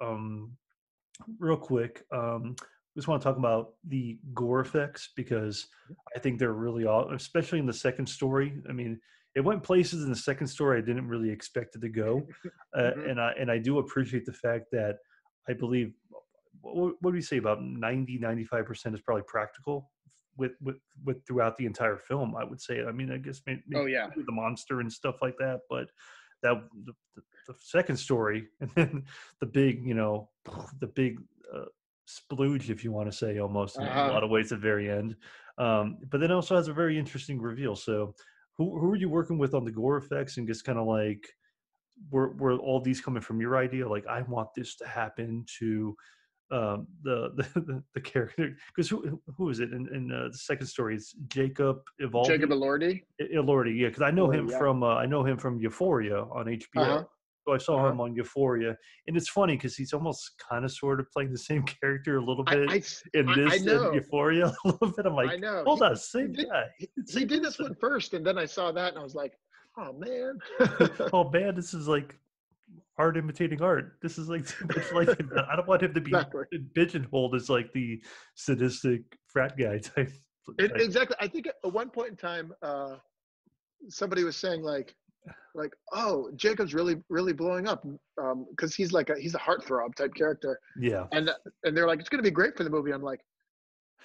Um real quick, um just want to talk about the gore effects because I think they're really all, especially in the second story. I mean, it went places in the second story I didn't really expect it to go, uh, mm-hmm. and I and I do appreciate the fact that I believe what, what do you say about 90 95 percent is probably practical with with with throughout the entire film. I would say. I mean, I guess maybe, maybe oh yeah, the monster and stuff like that, but that the, the, the second story and then the big you know the big uh, splooge, if you want to say, almost uh-huh. in a uh-huh. lot of ways at the very end. Um, but then also has a very interesting reveal. So, who who are you working with on the gore effects, and just kind of like, were were all these coming from your idea? Like, I want this to happen to um, the, the the character because who who is it in, in uh, the second story? It's Jacob Elordi. Jacob Elordi. Elordi, yeah, because I know him yeah. from uh, I know him from Euphoria on HBO. Uh-huh. So I saw uh-huh. him on Euphoria, and it's funny because he's almost kind of sort of playing the same character a little bit I, I, in this I, Euphoria a little bit. I'm like, I know. hold he, on, same he guy. Did, he did this one first, and then I saw that, and I was like, oh man, oh man, this is like art imitating art. This is like too much like I don't want him to be exactly. pigeonholed as like the sadistic frat guy type. It, exactly. I think at one point in time, uh, somebody was saying like like, oh, Jacob's really, really blowing up because um, he's like a, he's a heartthrob type character. Yeah. And and they're like, it's going to be great for the movie. I'm like,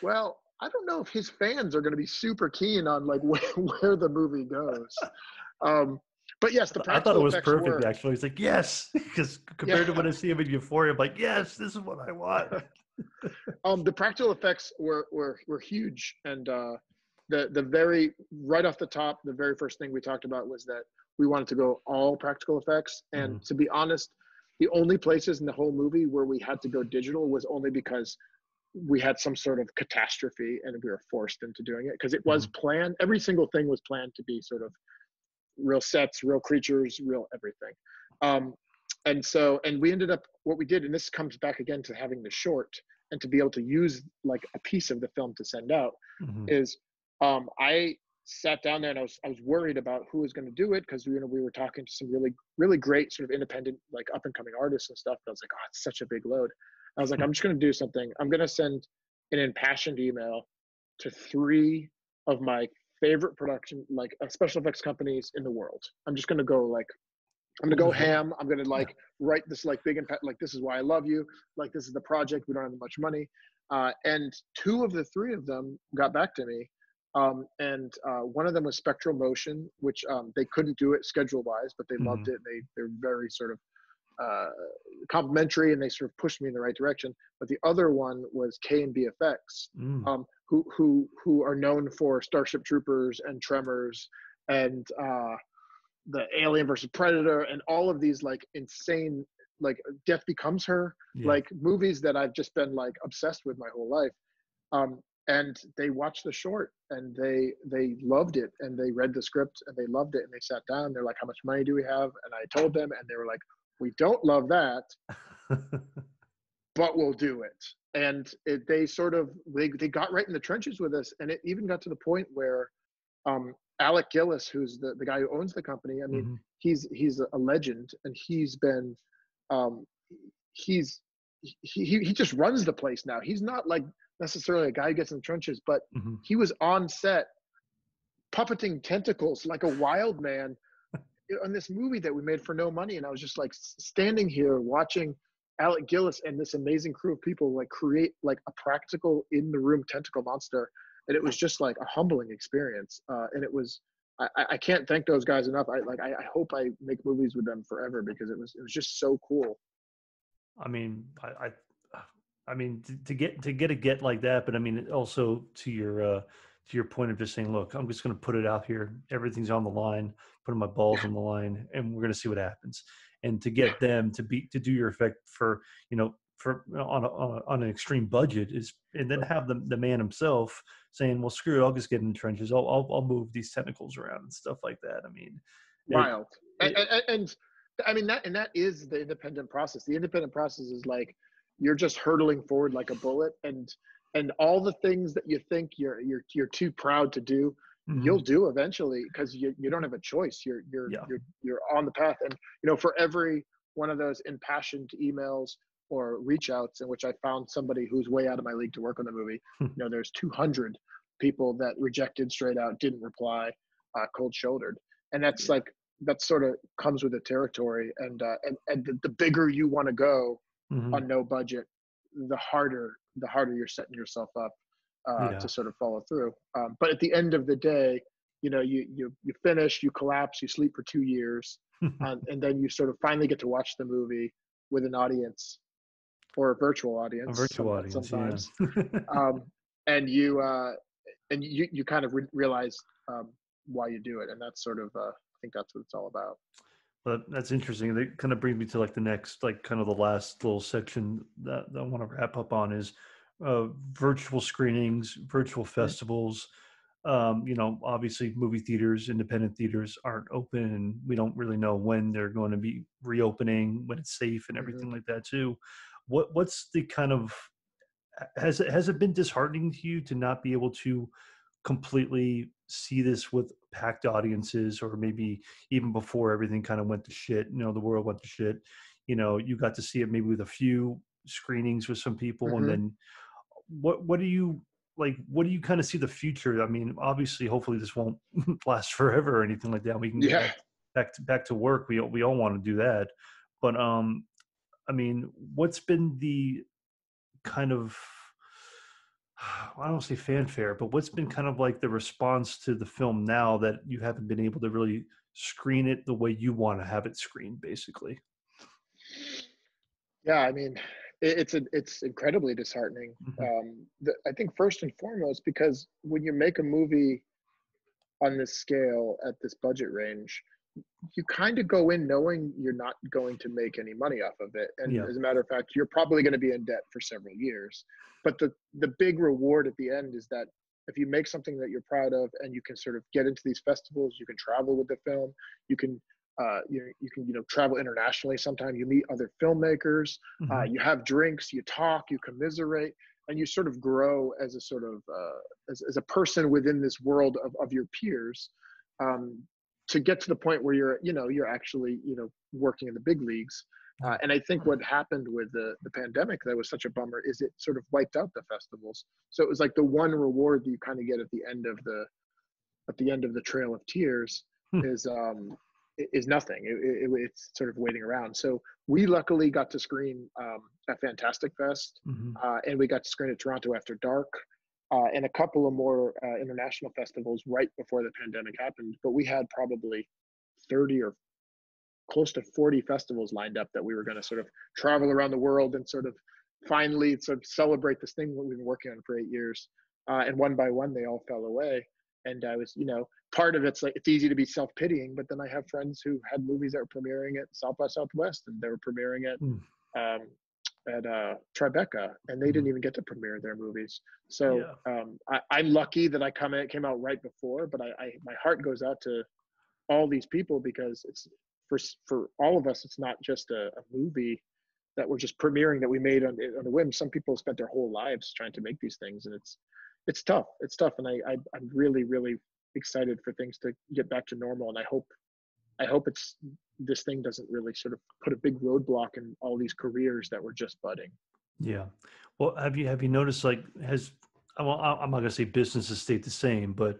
well, I don't know if his fans are going to be super keen on like where, where the movie goes. Um, but yes, the I thought it was perfect. Were, actually, it's like yes, because compared yeah. to when I see him in Euphoria, I'm like, yes, this is what I want. um, the practical effects were were were huge, and uh, the the very right off the top, the very first thing we talked about was that we wanted to go all practical effects. And mm-hmm. to be honest, the only places in the whole movie where we had to go digital was only because we had some sort of catastrophe and we were forced into doing it because it was mm-hmm. planned. Every single thing was planned to be sort of real sets, real creatures, real everything. Um, and so, and we ended up what we did, and this comes back again to having the short and to be able to use like a piece of the film to send out mm-hmm. is um, I sat down there and I was I was worried about who was going to do it because you know we were talking to some really really great sort of independent like up and coming artists and stuff. But I was like, oh, it's such a big load. I was like, I'm just going to do something. I'm going to send an impassioned email to three of my favorite production like uh, special effects companies in the world. I'm just going to go like I'm gonna go ham. I'm gonna like write this like big impact. Like this is why I love you. Like this is the project. We don't have much money. Uh, and two of the three of them got back to me um, and uh, one of them was Spectral Motion, which um, they couldn't do it schedule wise, but they mm-hmm. loved it. They they're very sort of uh, complimentary, and they sort of pushed me in the right direction. But the other one was K and BFX, mm. um, who who who are known for Starship Troopers and Tremors and uh, the Alien versus Predator and all of these like insane like Death Becomes Her yeah. like movies that I've just been like obsessed with my whole life. Um, and they watched the short and they they loved it and they read the script and they loved it and they sat down they're like how much money do we have? And i told them and they were like we don't love that but we'll do it. And it, they sort of they, they got right in the trenches with us and it even got to the point where um, alec gillis who's the, the guy who owns the company i mean mm-hmm. he's he's a legend and he's been um, he's he, he just runs the place now. He's not like necessarily a guy who gets in the trenches, but mm-hmm. he was on set puppeting tentacles like a wild man on this movie that we made for no money. And I was just like standing here watching Alec Gillis and this amazing crew of people like create like a practical in the room tentacle monster. And it was just like a humbling experience. Uh, and it was, I, I can't thank those guys enough. I like, I, I hope I make movies with them forever because it was, it was just so cool. I mean, I, I mean, to, to, get to get a get like that, but I mean, also to your uh, to your point of just saying, look, I'm just going to put it out here. Everything's on the line. Putting my balls on the line, and we're going to see what happens. And to get them to be to do your effect for you know for on a, on, a, on an extreme budget is, and then have the the man himself saying, well, screw it, I'll just get in the trenches. I'll I'll, I'll move these tentacles around and stuff like that. I mean, wild. It, and, and, and I mean that and that is the independent process. The independent process is like you're just hurtling forward like a bullet and and all the things that you think you're you're you're too proud to do mm-hmm. you'll do eventually because you, you don't have a choice you're you're, yeah. you're you're on the path and you know for every one of those impassioned emails or reach outs in which i found somebody who's way out of my league to work on the movie hmm. you know there's 200 people that rejected straight out didn't reply uh, cold shouldered and that's like that sort of comes with the territory and uh, and and the, the bigger you want to go mm-hmm. on no budget, the harder the harder you're setting yourself up uh, yeah. to sort of follow through. Um, but at the end of the day, you know, you you you finish, you collapse, you sleep for two years, um, and then you sort of finally get to watch the movie with an audience or a virtual audience. A virtual audience, sometimes. Yeah. um, and you uh, and you you kind of re- realize um, why you do it, and that's sort of uh, I think that's what it's all about. But that's interesting. That kind of brings me to like the next, like kind of the last little section that, that I want to wrap up on is uh, virtual screenings, virtual festivals. Um, you know, obviously, movie theaters, independent theaters aren't open, and we don't really know when they're going to be reopening, when it's safe, and everything mm-hmm. like that too. What what's the kind of has it has it been disheartening to you to not be able to completely see this with packed audiences or maybe even before everything kind of went to shit you know the world went to shit you know you got to see it maybe with a few screenings with some people mm-hmm. and then what what do you like what do you kind of see the future i mean obviously hopefully this won't last forever or anything like that we can yeah back to back to work. We we all want to do that, but um, I mean, what's been the kind of I don't say fanfare, but what's been kind of like the response to the film now that you haven't been able to really screen it the way you want to have it screened, basically? Yeah, I mean, it, it's a, it's incredibly disheartening. Mhm. Um, the, I think first and foremost because when you make a movie on this scale at this budget range, you kind of go in knowing you're not going to make any money off of it, and Yeah. as a matter of fact, you're probably going to be in debt for several years. But the the big reward at the end is that if you make something that you're proud of and you can sort of get into these festivals, you can travel with the film, you can uh, you, you can you know travel internationally sometime you meet other filmmakers uh, Mhm. you have drinks you talk you commiserate and you sort of grow as a sort of uh, as, as a person within this world of, of your peers um, to get to the point where you're you know you're actually you know working in the big leagues. Uh, and i think what happened with the, the pandemic that was such a bummer is it sort of wiped out the festivals. So it was like the one reward that you kind of get at the end of the at the end of the trail of tears Hmm. is um is nothing. It, it, it's sort of waiting around. So we luckily got to screen um, at fantastic fest Mhm. uh, and we got to screen at toronto after dark uh, and a couple of more uh, international festivals right before the pandemic happened but we had probably 30 or close to 40 festivals lined up that we were going to sort of travel around the world and sort of finally sort of celebrate this thing that we've been working on for eight years. Uh, and one by one, they all fell away. And I was, you know, part of it's like it's easy to be self-pitying, but then I have friends who had movies that were premiering at South by Southwest, and they were premiering at Mm. um, at uh, Tribeca, and they didn't even get to premiere their movies. So um, I, I'm lucky that I come in, came out right before, but I, I my heart goes out to all these people because it's for for all of us. It's not just a, a movie that we're just premiering that we made on on a whim. Some people spent their whole lives trying to make these things, and it's it's tough. It's tough, and I, I I'm really really excited for things to get back to normal, and I hope I hope it's this thing doesn't really sort of put a big roadblock in all these careers that were just budding. Yeah. Well, have you have you noticed like has well, I'm not gonna say business has stayed the same, but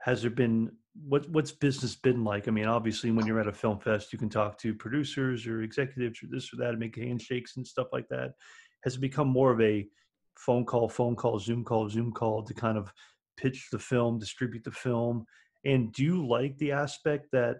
has there been what what's business been like? I mean, obviously, when you're at a film fest, you can talk to producers or executives or this or that, and make handshakes and stuff like that. Has it become more of a phone call, phone call, Zoom call, Zoom call to kind of pitch the film, distribute the film? And do you like the aspect that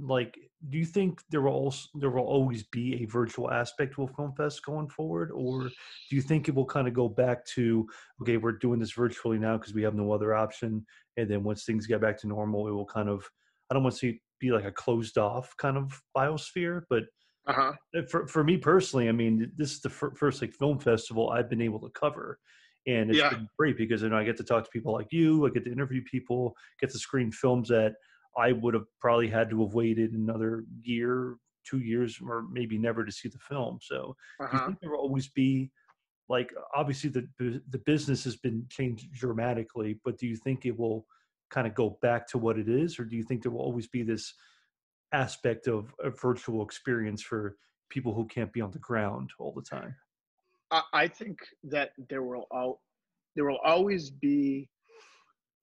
like do you think there will also there will always be a virtual aspect to a film fest going forward or do you think it will kind of go back to okay we're doing this virtually now because we have no other option and then once things get back to normal it will kind of i don't want to be like a closed off kind of biosphere but Uh huh. uh, for, for me personally i mean this is the fir- first like film festival i've been able to cover and it's Yeah. been great because you know i get to talk to people like you i get to interview people get to screen films that i would have probably had to have waited another year two years or maybe never to see the film so Uh do you think there will always be like obviously the the business has been changed dramatically but do you think it will kind of go back to what it is or do you think there will always be this aspect of a virtual experience for people who can't be on the ground all the time? I, I think that there will al- there will always be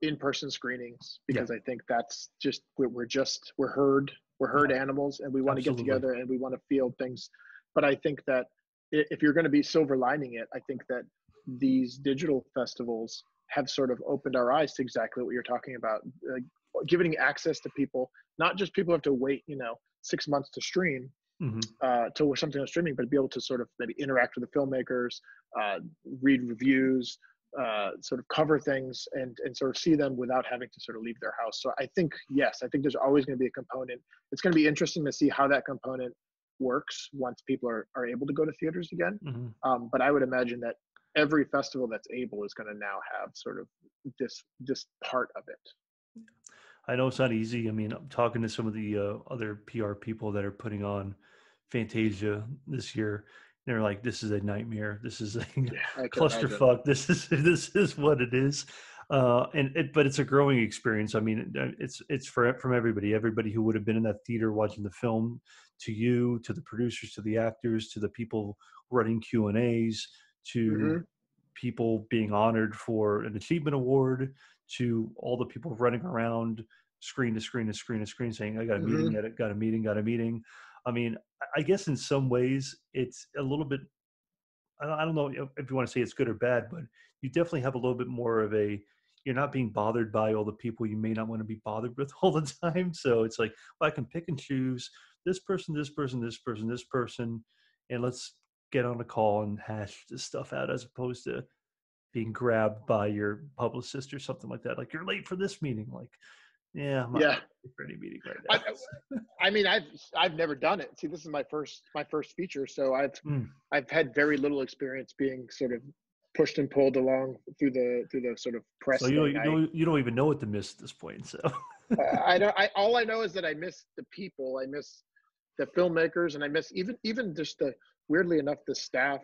in-person screenings because I think that's just we're, we're just we're herd we're herd animals and we want to get together and we want to feel things. But I think that if you're going to be silver lining it, I think that these digital festivals have sort of opened our eyes to exactly what you're talking about, like giving access to people, not just people have to wait, you know, six months to stream, hmm uh, to something on streaming, but be able to sort of maybe interact with the filmmakers, uh, read reviews, uh, sort of cover things, and and sort of see them without having to sort of leave their house. So I think yes, I think there's always going to be a component. It's going to be interesting to see how that component works once people are are able to go to theaters again. hmm Um, but I would imagine that every festival that's able is going to now have sort of this this part of it. i know it's not easy i mean i'm talking to some of the uh, other pr people that are putting on fantasia this year they're like this is a nightmare this is a imagine. clusterfuck. This is this is what it is, uh, and it, but it's a growing experience. I mean, it's it's for from everybody. Everybody who would have been in that theater watching the film, to you, to the producers, to the actors, to the people running Q and A's, to Mhm. people being honored for an achievement award, to all the people running around screen to screen to screen to screen saying, I got a Mhm. meeting, got a, got a meeting, got a meeting. I mean, I- guess in some ways it's a little bit, I don't, know if- if you want to say it's good or bad, but you definitely have a little bit more of a, you're not being bothered by all the people you may not want to be bothered with all the time. So it's like, well, I can pick and choose this person, this person, this person, this person, and let's get on a call and hash this stuff out as opposed to being grabbed by your publicist or something like that. Like you're late for this meeting. Like, yeah, Yeah. late for any meeting right now. I, I mean, I've I've never done it. See, this is my first my first feature, so I've Mm. I've had very little experience being sort of pushed and pulled along through the through the sort of press. so you don't, you don't you don't even know what to miss at this point. So I don't. I all I know is that I miss the people. I miss the filmmakers, and I miss even even just the weirdly enough the staff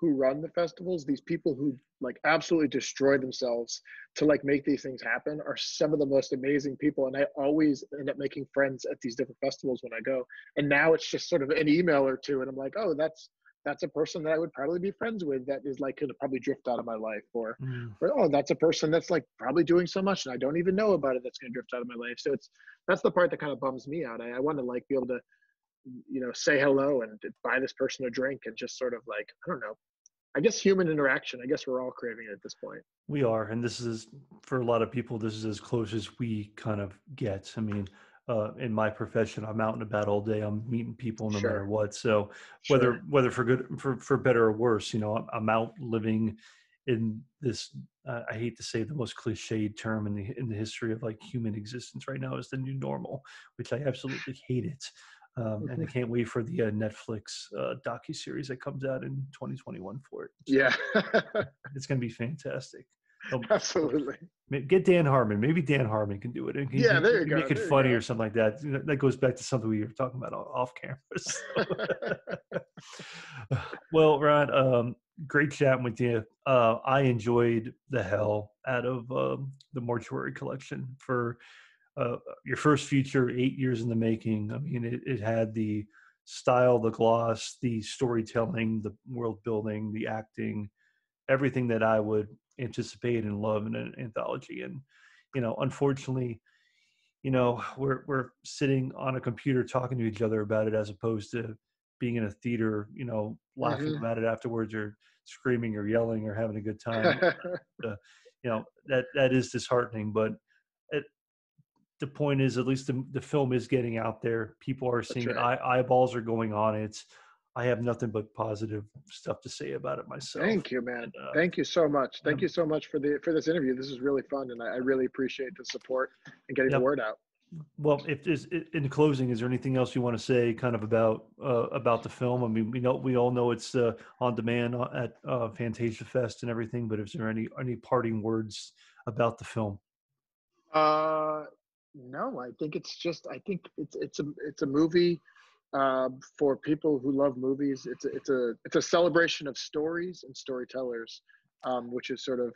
who run the festivals. These people who like absolutely destroy themselves to like make these things happen are some of the most amazing people. And I always end up making friends at these different festivals when I go. And now it's just sort of an email or two, and I'm like, oh, that's that's a person that I would probably be friends with. That is like gonna probably drift out of my life, or Mm. or, oh, that's a person that's like probably doing so much and I don't even know about it that's going to drift out of my life. So it's that's the part that kind of bums me out. I, I want to like be able to, you know, say hello and buy this person a drink and just sort of like I don't know. I guess human interaction. I guess we're all craving it at this point. we are, and this is for a lot of people. This is as close as we kind of get. I mean, uh, in my profession, I'm out and about all day. I'm meeting people no Sure. matter what. So whether Sure. whether for good for for better or worse you know i'm, I'm out living in this uh, i hate to say the most cliched term in the in the history of like human existence right now is the new normal which i absolutely hate it um, and i can't wait for the uh, netflix uh, docu-series that comes out in 2021 for it So yeah, it's going to be fantastic They'll- absolutely. Get Dan Harmon. Maybe Dan Harmon can do it. and he- Yeah, he- there you go, Make it there funny or something like that. You know, That goes back to something we were talking about off camera. so. well, Ron, um, great chatting with you. Uh, I enjoyed the hell out of um, the mortuary collection for uh, your first feature, eight years in the making. I mean, it, it had the style, the gloss, the storytelling, the world building, the acting, everything that I would anticipate and love in an anthology. And you know, unfortunately, you know, we're we're sitting on a computer talking to each other about it as opposed to being in a theater, you know, laughing Mhm. about it afterwards or screaming or yelling or having a good time. you know, that that is disheartening, but the point is at least the, the film is getting out there. People are seeing it. right. Eye, eyeballs are going on it. I have nothing but positive stuff to say about it myself. Thank you, man. And, uh, Thank you so much. Thank um, you so much for the for this interview. This is really fun, and I, I really appreciate the support and getting Yep. the word out. Well, if there's i- in closing, is there anything else you want to say, kind of about uh, about the film? I mean, we know we all know it's uh, on demand at uh, Fantasia Fest and everything, but is there any any parting words about the film? Uh, no, I think it's just. I think it's it's a it's a movie um, for people who love movies. It's a, it's a it's a celebration of stories and storytellers, um, which is sort of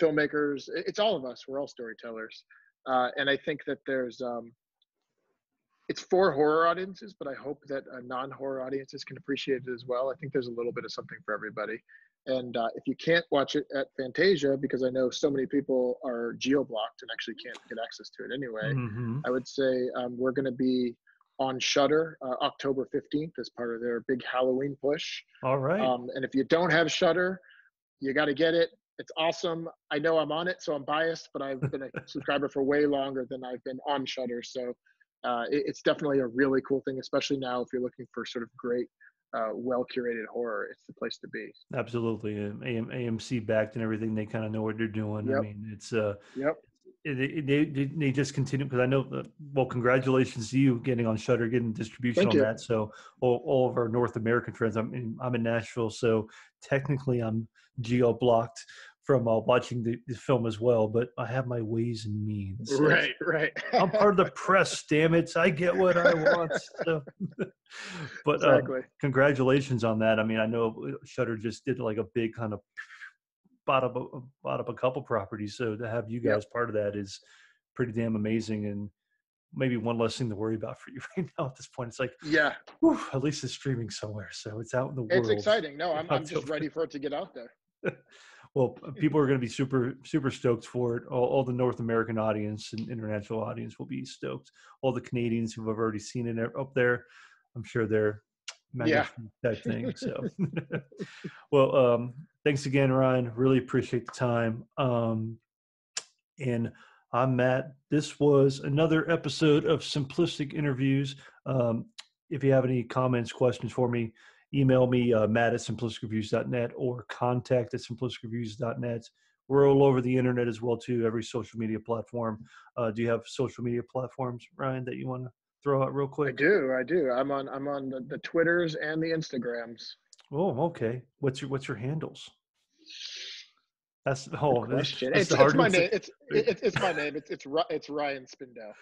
filmmakers. It's all of us. We're all storytellers, uh, and I think that there's. Um, it's for horror audiences, but I hope that uh, non-horror audiences can appreciate it as well. I think there's a little bit of something for everybody. And uh, if you can't watch it at Fantasia, because I know so many people are geo-blocked and actually can't get access to it anyway, Mhm. I would say um, we're going to be on Shudder uh, October 15th as part of their big Halloween push. All right. Um, and if you don't have Shudder, you got to get it. It's awesome. I know I'm on it, so I'm biased, but I've been a subscriber for way longer than I've been on Shudder. So uh, it, it's definitely a really cool thing, especially now if you're looking for sort of great, uh, well curated horror. It's the place to be. Absolutely. AM, AMC backed and everything. They kind of know what they're doing. I mean, it's uh, Yep. it, it, they they they just continue because I know that. Well, congratulations to you getting on Shudder, getting distribution Thank on you. that. So all, all of our North American friends. I'm in, I'm in Nashville, so technically I'm geo blocked from uh, watching the, the film as well. But I have my ways and means. So Right, right. I'm part of the press. Damn it! I get what I want. So. but um, exactly. congratulations on that. I mean, I know Shudder just did like a big kind of bought up a, bought up a couple properties, so to have you Yep. guys part of that is pretty damn amazing, and maybe one less thing to worry about for you right now at this point. It's like, yeah, whew, at least it's streaming somewhere, so it's out in the world. it's exciting. No, I'm, I'm just ready for it to get out there. Well, people are going to be super super stoked for it. All, all, the North American audience and international audience will be stoked. All the Canadians who have already seen it up there, I'm sure they're yeah. that thing. So, well, um, thanks again, Ryan. Really appreciate the time. Um, and I'm Matt. This was another episode of Simplistic Interviews. Um, if you have any comments, questions for me, email me, uh, matt at simplisticreviews.net or contact at simplisticreviews.net. We're all over the internet as well, too, every social media platform. Uh, do you have social media platforms, Ryan, that you want to throw out real quick? I do. I do. I'm on. I'm on the, the Twitters and the Instagrams. Oh, okay. What's your What's your handles? That's oh, that's, that's it's, it's my name. It's, it's it's my name. It's it's it's Ryan Spindell.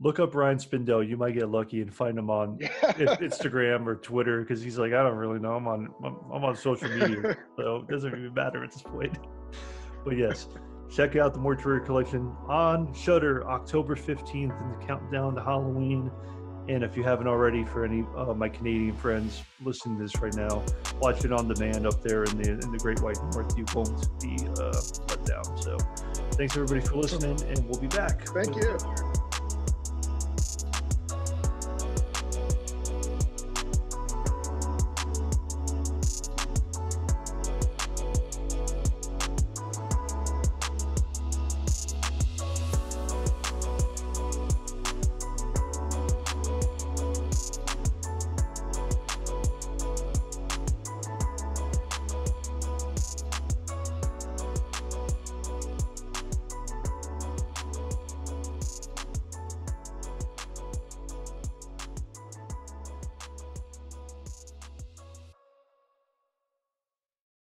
Look up Ryan Spindell. You might get lucky and find him on Instagram or Twitter because he's like, I don't really know. I'm on I'm, on social media, so it doesn't even matter at this point. But yes, check out the Mortuary Collection on Shudder October 15th in the countdown to Halloween. And if you haven't already, for any of uh, my Canadian friends listening to this right now, watch it on demand up there in the in the Great White North. You won't be uh, let down. So, thanks everybody for listening, and we'll be back. Thank you.